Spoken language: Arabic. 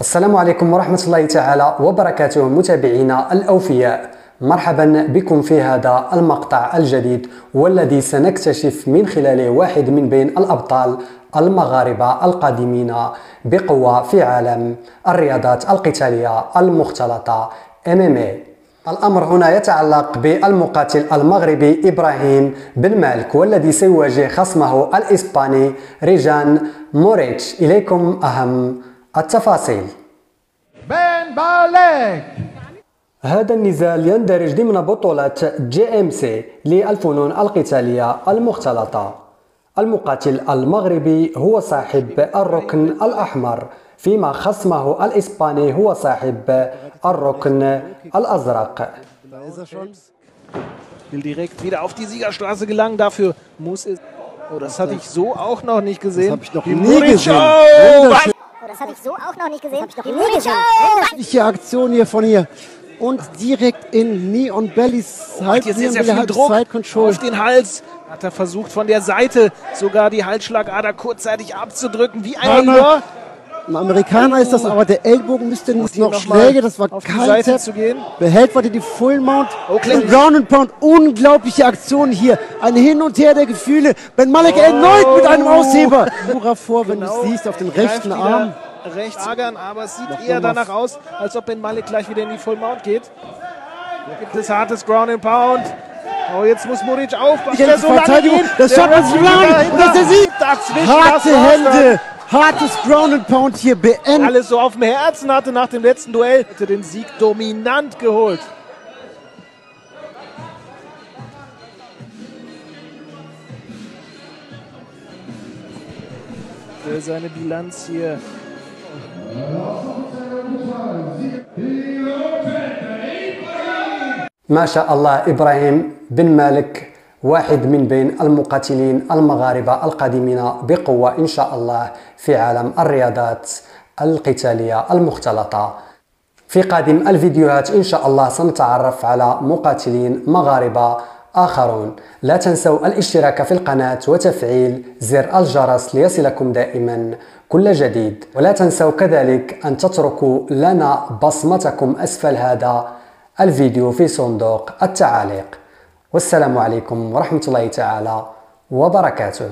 السلام عليكم ورحمة الله تعالى وبركاته متابعينا الأوفياء. مرحبا بكم في هذا المقطع الجديد والذي سنكتشف من خلاله واحد من بين الأبطال المغاربة القادمين بقوة في عالم الرياضات القتالية المختلطة MMA الأمر هنا يتعلق بالمقاتل المغربي إبراهيم بن مالك والذي سيواجه خصمه الإسباني ريجان موريتش. إليكم أهم التفاصيل. بين بالك هذا النزال يندرج ضمن بطولة GMC للفنون القتالية المختلطة. المقاتل المغربي هو صاحب الركن الأحمر فيما خصمه الإسباني هو صاحب الركن الأزرق. Oh, das habe ich so auch noch nicht gesehen. Das ich noch nie gesehen. Aktion hier von ihr. Und direkt in Neon Bellys Hat jetzt sehr, sehr viel Druck Side Control. auf den Hals. Hat er versucht von der Seite sogar die Halsschlagader kurzzeitig abzudrücken. Wie ein. Über. Ein Amerikaner ist das, aber der Ellbogen müsste nicht hier noch noch Schläge, das war kein Seite Tap. zu gehen. Behält weiter die Full Mount. Oh, klingt- und Ground and Pound, unglaubliche Aktion hier. Ein Hin und Her der Gefühle. Ben Malek erneut mit einem Ausheber. Hurra vor, wenn Genau. du siehst, auf den Greift rechten wieder Arm. Rechts agern, aber es sieht eher danach aus, als ob Ben Malik gleich wieder in die Full Mount geht. Hier gibt es hartes Ground and Pound. Oh, jetzt muss Muric aufpassen. Ganze so Verteidigung, das Der schafft man sich lang. dahinter. Das ist der Sieg. Dazwischen, Harte. Hände. Hartes Ground and Pound hier beendet. alles so auf dem Herzen hatte nach dem letzten Duell, hätte den Sieg dominant geholt. Seine Bilanz hier. ما شاء الله إبراهيم بن مالك واحد من بين المقاتلين المغاربة القادمين بقوة إن شاء الله في عالم الرياضات القتالية المختلطة. في قادم الفيديوهات إن شاء الله سنتعرف على مقاتلين مغاربة آخرون. لا تنسوا الاشتراك في القناة وتفعيل زر الجرس ليصلكم دائما. كل جديد. ولا تنسوا كذلك أن تتركوا لنا بصمتكم أسفل هذا الفيديو في صندوق التعاليق. والسلام عليكم ورحمة الله تعالى وبركاته.